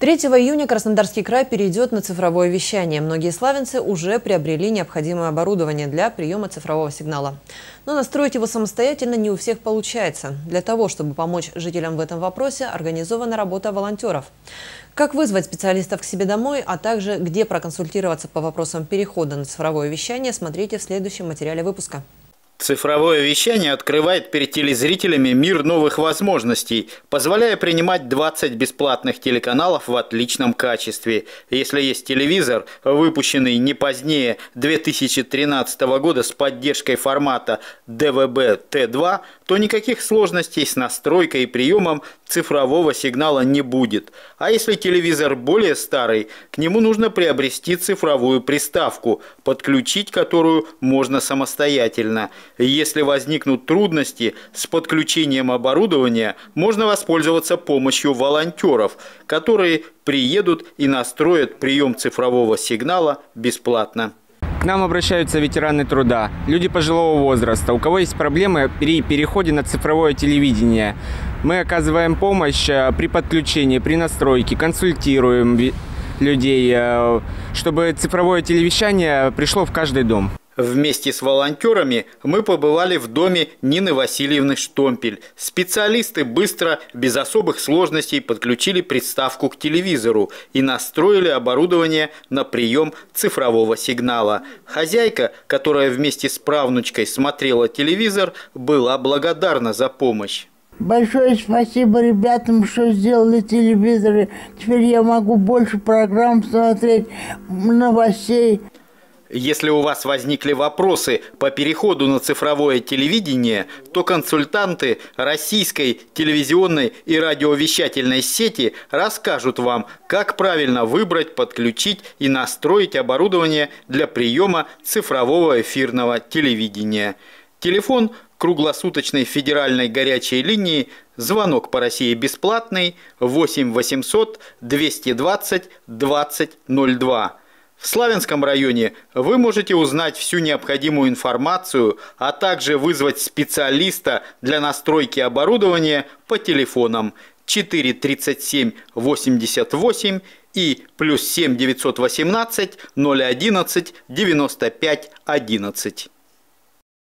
3 июня Краснодарский край перейдет на цифровое вещание. Многие славянцы уже приобрели необходимое оборудование для приема цифрового сигнала. Но настроить его самостоятельно не у всех получается. Для того, чтобы помочь жителям в этом вопросе, организована работа волонтеров. Как вызвать специалистов к себе домой, а также где проконсультироваться по вопросам перехода на цифровое вещание, смотрите в следующем материале выпуска. Цифровое вещание открывает перед телезрителями мир новых возможностей, позволяя принимать 20 бесплатных телеканалов в отличном качестве. Если есть телевизор, выпущенный не позднее 2013 года с поддержкой формата DVB-T2, то никаких сложностей с настройкой и приемом цифрового сигнала не будет. А если телевизор более старый, к нему нужно приобрести цифровую приставку, подключить которую можно самостоятельно – если возникнут трудности с подключением оборудования, можно воспользоваться помощью волонтеров, которые приедут и настроят прием цифрового сигнала бесплатно. К нам обращаются ветераны труда, люди пожилого возраста, у кого есть проблемы при переходе на цифровое телевидение. Мы оказываем помощь э, при подключении, при настройке, консультируем людей, э, чтобы цифровое телевещание пришло в каждый дом. Вместе с волонтерами мы побывали в доме Нины Васильевны Штомпель. Специалисты быстро, без особых сложностей, подключили приставку к телевизору и настроили оборудование на прием цифрового сигнала. Хозяйка, которая вместе с правнучкой смотрела телевизор, была благодарна за помощь. Большое спасибо ребятам, что сделали телевизоры. Теперь я могу больше программ смотреть, новостей. Если у вас возникли вопросы по переходу на цифровое телевидение, то консультанты российской телевизионной и радиовещательной сети расскажут вам, как правильно выбрать, подключить и настроить оборудование для приема цифрового эфирного телевидения. Телефон круглосуточной федеральной горячей линии Звонок по России бесплатный 8 800 220 20 02. В Славянском районе вы можете узнать всю необходимую информацию, а также вызвать специалиста для настройки оборудования по телефонам 437 88 и плюс 7 918 011 95 11.